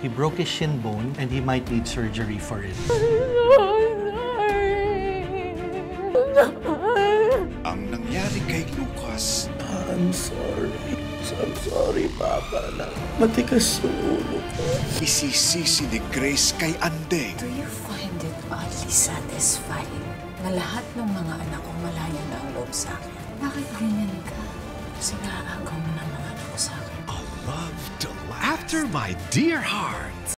He broke his shin bone and he might need surgery for it. Ang nangyari kay Lucas, I'm sorry. I'm sorry, Papa, na matigas yung ulo ko. isisisi ni Grace kay Andeng. Do you find it oddly satisfying na lahat ng mga anak ko malayo na ang loob sa akin? Bakit ganyan ka? Kasi After my dear heart.